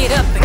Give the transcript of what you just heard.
get up